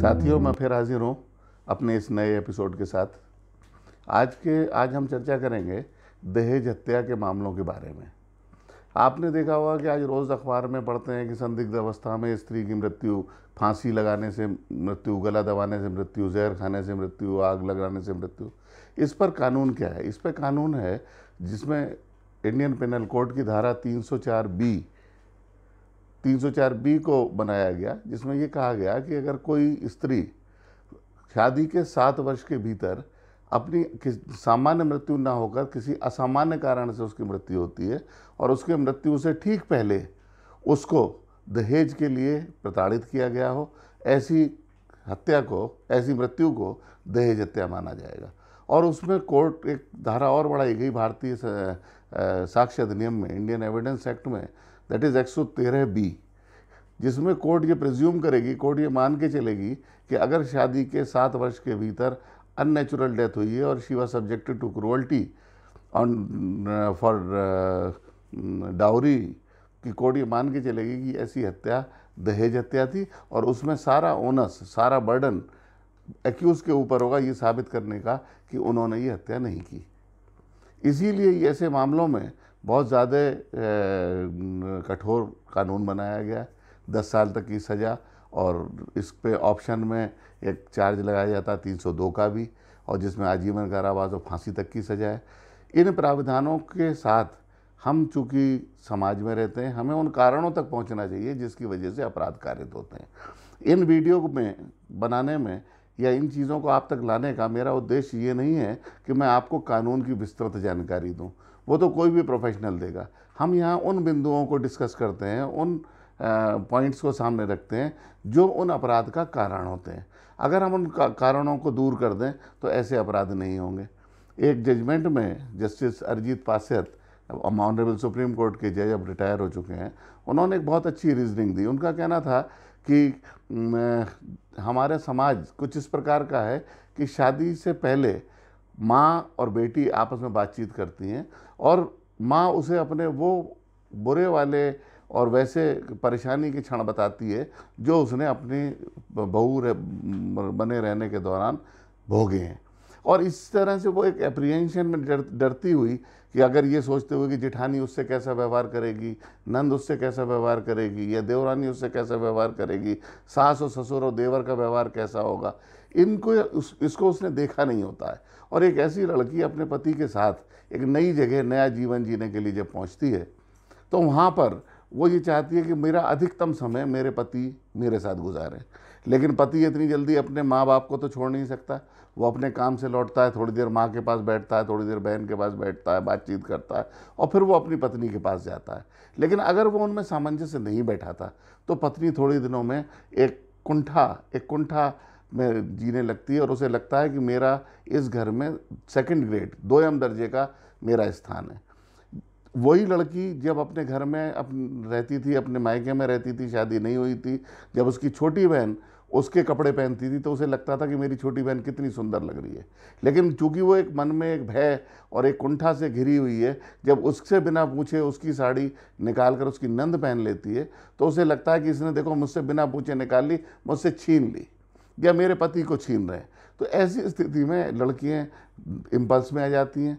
साथियों, मैं फिर हाजिर हूँ अपने इस नए एपिसोड के साथ। आज के, आज हम चर्चा करेंगे दहेज हत्या के मामलों के बारे में। आपने देखा होगा कि आज रोज़ अखबार में पढ़ते हैं कि संदिग्ध अवस्था में स्त्री की मृत्यु, फांसी लगाने से मृत्यु, गला दबाने से मृत्यु, जहर खाने से मृत्यु, आग लगाने से मृत्यु। इस पर कानून क्या है? इस पर कानून है जिसमें इंडियन पेनल कोड की धारा 304 बी 304 बी को बनाया गया, जिसमें ये कहा गया कि अगर कोई स्त्री शादी के सात वर्ष के भीतर अपनी सामान्य मृत्यु ना होकर किसी असामान्य कारण से उसकी मृत्यु होती है और उसके मृत्यु से ठीक पहले उसको दहेज के लिए प्रताड़ित किया गया हो, ऐसी हत्या को, ऐसी मृत्यु को दहेज हत्या माना जाएगा। और उसमें कोर्ट एक धारा और बढ़ाई गई, भारतीय साक्ष्य अधिनियम में इंडियन एविडेंस एक्ट में दैट इज़ एक सौ तेरह बी जिसमें कोर्ट ये प्रिज्यूम करेगी कोर्ट ये मान के चलेगी कि अगर शादी के सात वर्ष के भीतर अननेचुरल डेथ हुई है और she was subjected to cruelty on for dowry की कोर्ट ये मान के चलेगी कि ऐसी हत्या, दहेज हत्या थी और उसमें सारा ओनस सारा बर्डन एक्यूज़ के ऊपर होगा ये साबित करने का कि उन्होंने ये हत्या नहीं की। इसीलिए ऐसे मामलों में बहुत ज़्यादा कठोर कानून बनाया गया दस साल तक की सज़ा और इस पे ऑप्शन में एक चार्ज लगाया जाता है तीन सौ दो का भी और जिसमें आजीवन कारावास और फांसी तक की सज़ा है। इन प्रावधानों के साथ हम चूँकि समाज में रहते हैं, हमें उन कारणों तक पहुँचना चाहिए जिसकी वजह से अपराध कारित होते हैं। इन वीडियो में बनाने में या इन चीज़ों को आप तक लाने का मेरा उद्देश्य ये नहीं है कि मैं आपको कानून की विस्तृत जानकारी दूँ। वो तो कोई भी प्रोफेशनल देगा। हम यहाँ उन बिंदुओं को डिस्कस करते हैं, उन पॉइंट्स को सामने रखते हैं, जो उन अपराध का कारण होते हैं। अगर हम उन कारणों को दूर कर दें तो ऐसे अपराध नहीं होंगे। एक जजमेंट में जस्टिस अरिजीत पासत ऑनरेबल सुप्रीम कोर्ट के जज अब रिटायर हो चुके हैं। उन्होंने एक बहुत अच्छी रीजनिंग दी। उनका कहना था कि हमारे समाज कुछ इस प्रकार का है कि शादी से पहले माँ और बेटी आपस में बातचीत करती हैं और माँ उसे अपने वो बुरे वाले और वैसे परेशानी के क्षण बताती है जो उसने अपनी बहू रह, बने रहने के दौरान भोगे हैं। और इस तरह से वो एक अप्रीहेंशन में डर डरती हुई कि अगर ये सोचते हुए कि जेठानी उससे कैसा व्यवहार करेगी नंद उससे कैसा व्यवहार करेगी या देवरानी उससे कैसा व्यवहार करेगी सास और ससुर और देवर का व्यवहार कैसा होगा इनको उस, इसको उसने देखा नहीं होता है। और एक ऐसी लड़की अपने पति के साथ एक नई जगह नया जीवन जीने के लिए जब पहुँचती है तो वहाँ पर वो ये चाहती है कि मेरा अधिकतम समय मेरे पति मेरे साथ गुजारे। लेकिन पति इतनी जल्दी अपने माँ बाप को तो छोड़ नहीं सकता। वो अपने काम से लौटता है, थोड़ी देर माँ के पास बैठता है, थोड़ी देर बहन के पास बैठता है, बातचीत करता है और फिर वो अपनी पत्नी के पास जाता है। लेकिन अगर वो उनमें सामंजस्य नहीं बैठा था तो पत्नी थोड़ी दिनों में एक कुंठा एक कुंठा में जीने लगती है और उसे लगता है कि मेरा इस घर में सेकंड ग्रेड दो एम दर्जे का मेरा स्थान है। वही लड़की जब अपने घर में अप, रहती थी, अपने मायके में रहती थी, शादी नहीं हुई थी, जब उसकी छोटी बहन उसके कपड़े पहनती थी तो उसे लगता था कि मेरी छोटी बहन कितनी सुंदर लग रही है। लेकिन चूँकि वो एक मन में एक भय और एक कुंठा से घिरी हुई है, जब उससे बिना पूछे उसकी साड़ी निकाल कर उसकी नंद पहन लेती है तो उसे लगता है कि इसने देखो मुझसे बिना पूछे निकाल ली, मुझसे छीन ली, या मेरे पति को छीन रहे तो ऐसी स्थिति में लड़कियाँ इम्पल्स में आ जाती हैं,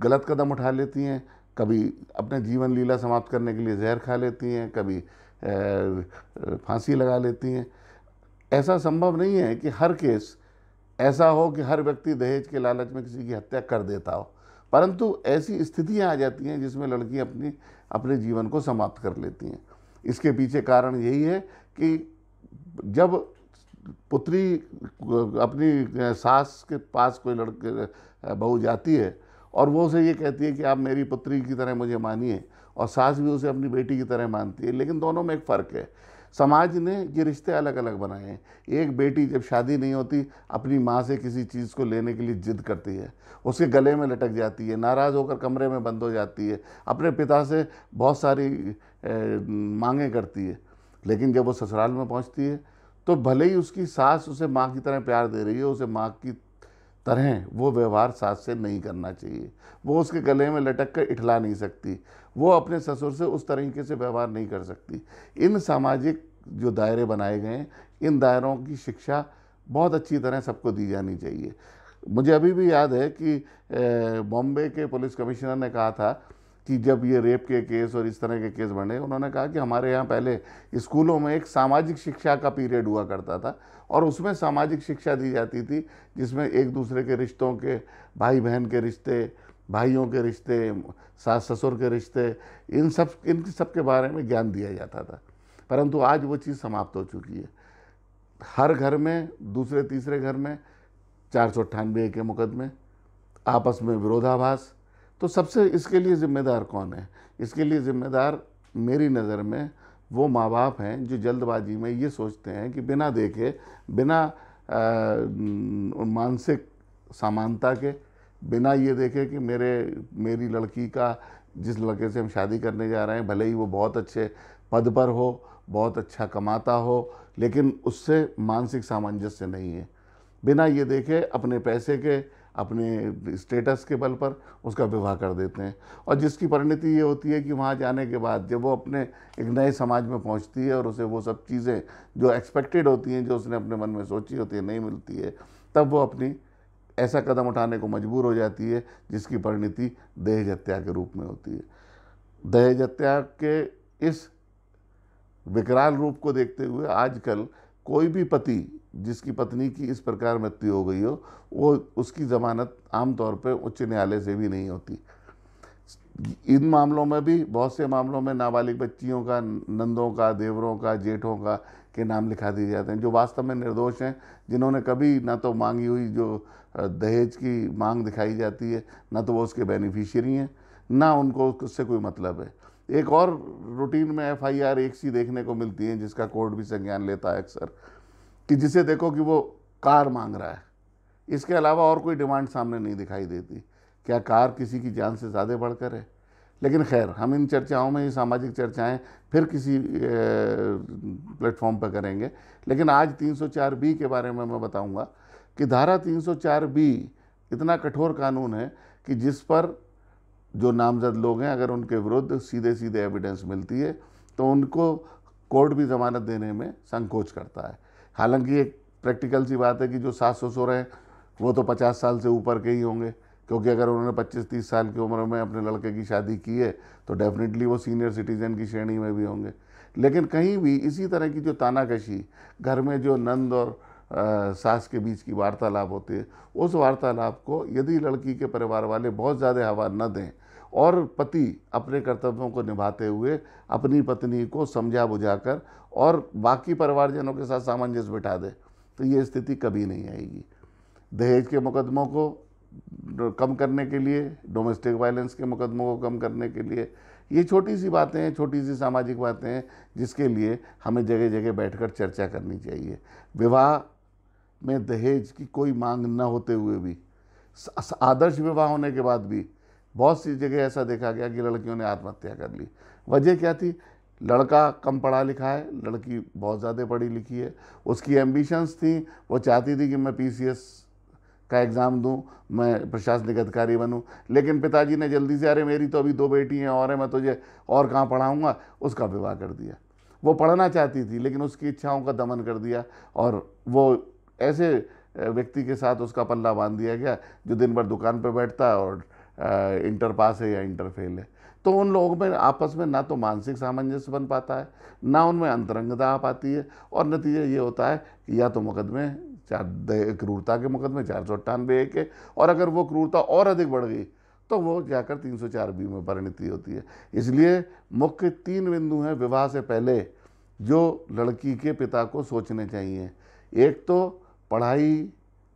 गलत कदम उठा लेती हैं, कभी अपने जीवन लीला समाप्त करने के लिए जहर खा लेती हैं, कभी फांसी लगा लेती हैं। ऐसा संभव नहीं है कि हर केस ऐसा हो कि हर व्यक्ति दहेज के लालच में किसी की हत्या कर देता हो। परंतु ऐसी स्थितियाँ आ जाती हैं जिसमें लड़की अपनी, अपने जीवन को समाप्त कर लेती हैं। इसके पीछे कारण यही है कि जब पुत्री अपनी सास के पास कोई लड़के, बहू जाती है और वो उसे ये कहती है कि आप मेरी पुत्री की तरह मुझे मानिए और सास भी उसे अपनी बेटी की तरह मानती है, लेकिन दोनों में एक फ़र्क है। समाज ने ये रिश्ते अलग अलग बनाए हैं। एक बेटी जब शादी नहीं होती, अपनी माँ से किसी चीज़ को लेने के लिए जिद करती है। उसके गले में लटक जाती है, नाराज़ होकर कमरे में बंद हो जाती है, अपने पिता से बहुत सारी मांगे करती है। लेकिन जब वो ससुराल में पहुँचती है तो भले ही उसकी सास उसे माँ की तरह प्यार दे रही है, उसे माँ की तरह वो व्यवहार सास से नहीं करना चाहिए। वो उसके गले में लटक कर इठला नहीं सकती। वो अपने ससुर से उस तरीके से व्यवहार नहीं कर सकती। इन सामाजिक जो दायरे बनाए गए हैं, इन दायरों की शिक्षा बहुत अच्छी तरह सबको दी जानी चाहिए। मुझे अभी भी याद है कि बॉम्बे के पुलिस कमिश्नर ने कहा था कि जब ये रेप के केस और इस तरह के केस बने उन्होंने कहा कि हमारे यहाँ पहले स्कूलों में एक सामाजिक शिक्षा का पीरियड हुआ करता था और उसमें सामाजिक शिक्षा दी जाती थी, जिसमें एक दूसरे के रिश्तों के भाई बहन के रिश्ते, भाइयों के रिश्ते सास ससुर के रिश्ते, इन सब इन सब के बारे में ज्ञान दिया जाता था। परंतु आज वो चीज़ समाप्त हो चुकी है। हर घर में दूसरे तीसरे घर में, चार सौ अट्ठानवे के मुकदमे, आपस में विरोधाभास तो सबसे इसके लिए ज़िम्मेदार कौन है? इसके लिए ज़िम्मेदार मेरी नज़र में वो माँ बाप हैं जो जल्दबाजी में ये सोचते हैं कि बिना देखे, बिना मानसिक समानता के, बिना ये देखे कि मेरे, मेरी लड़की का जिस लड़के से हम शादी करने जा रहे हैं, भले ही वो बहुत अच्छे पद पर हो, बहुत अच्छा कमाता हो, लेकिन उससे मानसिक सामंजस्य नहीं है। बिना ये देखे अपने पैसे के अपने स्टेटस के बल पर उसका विवाह कर देते हैं। और जिसकी परिणति ये होती है कि वहाँ जाने के बाद जब वो अपने एक नए समाज में पहुँचती है और उसे वो सब चीज़ें जो एक्सपेक्टेड होती हैं, जो उसने अपने मन में सोची होती है, नहीं मिलती है, तब वो अपनी ऐसा कदम उठाने को मजबूर हो जाती है जिसकी परिणति दहेज हत्या के रूप में होती है। दहेज हत्या के इस विकराल रूप को देखते हुए आजकल कोई भी पति जिसकी पत्नी की इस प्रकार मृत्यु हो गई हो, वो उसकी ज़मानत आमतौर पर उच्च न्यायालय से भी नहीं होती। इन मामलों में भी, बहुत से मामलों में नाबालिग बच्चियों का, नंदों का, देवरों का, जेठों का, के नाम लिखा दिए जाते हैं, जो वास्तव में निर्दोष हैं, जिन्होंने कभी ना तो मांगी हुई जो दहेज की मांग दिखाई जाती है, ना तो वो उसके बेनिफिशियरी हैं, ना उनको उससे कोई मतलब है। एक और रूटीन में एफ़ आई आर एक सी देखने को मिलती है, जिसका कोर्ट भी संज्ञान लेता है अक्सर, कि जिसे देखो कि वो कार मांग रहा है। इसके अलावा और कोई डिमांड सामने नहीं दिखाई देती, क्या कार किसी की जान से ज़्यादा बढ़कर है? लेकिन खैर, हम इन चर्चाओं में ये सामाजिक चर्चाएँ फिर किसी प्लेटफॉर्म पर करेंगे। लेकिन आज 304 बी के बारे में मैं बताऊँगा कि धारा 304 बी इतना कठोर कानून है कि जिस पर जो नामजद लोग हैं अगर उनके विरुद्ध सीधे सीधे एविडेंस मिलती है तो उनको कोर्ट भी ज़मानत देने में संकोच करता है। हालाँकि एक प्रैक्टिकल सी बात है कि जो सास ससुर हैं वो तो पचास साल से ऊपर के ही होंगे क्योंकि अगर उन्होंने पच्चीस तीस साल की उम्र में अपने लड़के की शादी की है तो डेफिनेटली वो सीनियर सिटीजन की श्रेणी में भी होंगे। लेकिन कहीं भी इसी तरह की जो तानाकशी घर में जो नंद और आ, सास के बीच की वार्तालाप होती है उस वार्तालाप को यदि लड़की के परिवार वाले बहुत ज़्यादा हवा न दें और पति अपने कर्तव्यों को निभाते हुए अपनी पत्नी को समझा बुझाकर और बाकी परिवारजनों के साथ सामंजस्य बिठा दे तो ये स्थिति कभी नहीं आएगी। दहेज के मुकदमों को कम करने के लिए डोमेस्टिक वायलेंस के मुकदमों को कम करने के लिए, ये छोटी सी बातें हैं छोटी सी सामाजिक बातें हैं, जिसके लिए हमें जगह जगह बैठकर चर्चा करनी चाहिए। विवाह में दहेज की कोई मांग न होते हुए भी आदर्श विवाह होने के बाद भी बहुत सी जगह ऐसा देखा गया कि लड़कियों ने आत्महत्या कर ली। वजह क्या थी? लड़का कम पढ़ा लिखा है, लड़की बहुत ज़्यादा पढ़ी लिखी है। उसकी एम्बिशंस थी, वो चाहती थी कि मैं पीसीएस का एग्ज़ाम दूँ, मैं प्रशासनिक अधिकारी बनूं। लेकिन पिताजी ने जल्दी से, अरे मेरी तो अभी दो बेटी हैं, और है, मैं तुझे और कहाँ पढ़ाऊँगा? उसका विवाह कर दिया। वो पढ़ना चाहती थी, लेकिन उसकी इच्छाओं का दमन कर दिया और वो ऐसे व्यक्ति के साथ उसका पल्ला बाँध दिया गया, जो दिन भर दुकान पर बैठता और इंटर पास है या इंटर फेल है। तो उन लोगों में आपस में ना तो मानसिक सामंजस्य बन पाता है, ना उनमें अंतरंगता आ पाती है और नतीजा ये होता है कि या तो मुकदमे चार क्रूरता के मुकदमे चार सौ अट्ठानवे एक है और अगर वो क्रूरता और अधिक बढ़ गई तो वो जाकर तीन सौ चार बी में परिणति होती है। इसलिए मुख्य तीन बिंदु हैं विवाह से पहले जो लड़की के पिता को सोचने चाहिए। एक तो पढ़ाई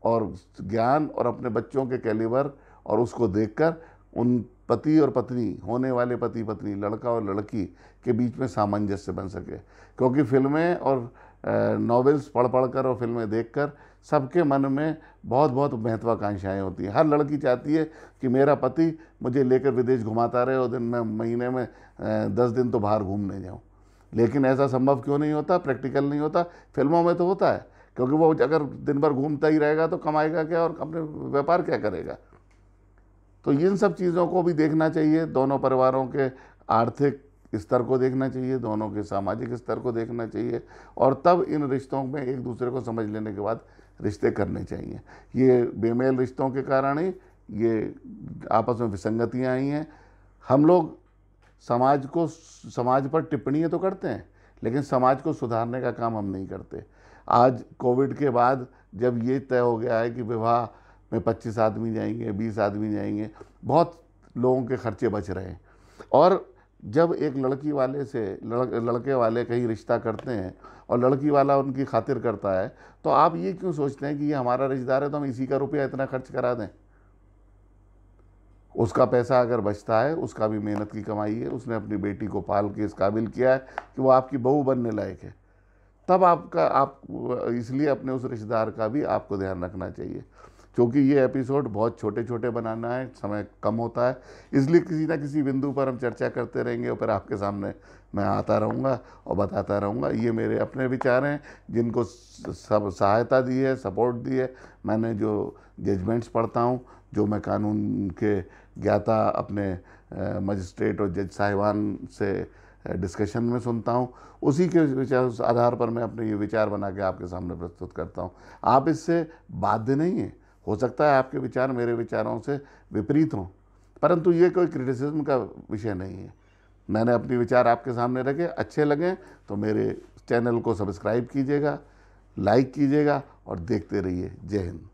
और ज्ञान और अपने बच्चों के कैलिबर और उसको देखकर उन पति और पत्नी, होने वाले पति, पत्नी, लड़का और लड़की के बीच में सामंजस्य बन सके। क्योंकि फ़िल्में और नॉवेल्स पढ़ पढ़ कर और फ़िल्में देखकर सबके मन में बहुत बहुत महत्वाकांक्षाएँ होती हैं। हर लड़की चाहती है कि मेरा पति मुझे लेकर विदेश घुमाता रहे और दिन में, महीने में दस दिन तो बाहर घूमने जाऊँ। लेकिन ऐसा संभव क्यों नहीं होता? प्रैक्टिकल नहीं होता। फ़िल्मों में तो होता है। क्योंकि वो अगर दिन भर घूमता ही रहेगा तो कमाएगा क्या और अपने व्यापार क्या करेगा? तो इन सब चीज़ों को भी देखना चाहिए, दोनों परिवारों के आर्थिक स्तर को देखना चाहिए, दोनों के सामाजिक स्तर को देखना चाहिए और तब इन रिश्तों में एक दूसरे को समझ लेने के बाद रिश्ते करने चाहिए। ये बेमेल रिश्तों के कारण ही ये आपस में विसंगतियाँ आई हैं। हम लोग समाज को, समाज पर टिप्पणियाँ तो करते हैं, लेकिन समाज को सुधारने का काम हम नहीं करते। आज कोविड के बाद जब ये तय हो गया है कि विवाह में 25 आदमी जाएँगे 20 आदमी जाएँगे बहुत लोगों के खर्चे बच रहे हैं। और जब एक लड़की वाले से लड़, लड़के वाले कहीं रिश्ता करते हैं और लड़की वाला उनकी खातिर करता है तो आप ये क्यों सोचते हैं कि ये हमारा रिश्तेदार है तो हम इसी का रुपया इतना खर्च करा दें? उसका पैसा अगर बचता है उसका भी मेहनत की कमाई है उसने अपनी बेटी को पाल के इस काबिल किया है कि वो आपकी बहू बनने लायक है। तब आपका आप इसलिए अपने उस रिश्तेदार का भी आपको ध्यान रखना चाहिए। क्योंकि ये एपिसोड बहुत छोटे छोटे बनाना है, समय कम होता है, इसलिए किसी ना किसी बिंदु पर हम चर्चा करते रहेंगे और फिर आपके सामने मैं आता रहूँगा और बताता रहूँगा। ये मेरे अपने विचार हैं, जिनको सब सहायता दी है, सपोर्ट दी है। मैंने जो जजमेंट्स पढ़ता हूँ, जो मैं कानून के ज्ञाता अपने मजिस्ट्रेट और जज साहिबान से डिस्कशन में सुनता हूँ, उसी के विचार, उस आधार पर मैं अपने ये विचार बना के आपके सामने प्रस्तुत करता हूँ। आप इससे बाध्य नहीं हैं। हो सकता है आपके विचार मेरे विचारों से विपरीत हों। परंतु ये कोई क्रिटिसिज्म का विषय नहीं है। मैंने अपने विचार आपके सामने रखे, अच्छे लगें तो मेरे चैनल को सब्सक्राइब कीजिएगा लाइक कीजिएगा और देखते रहिए। जय हिंद।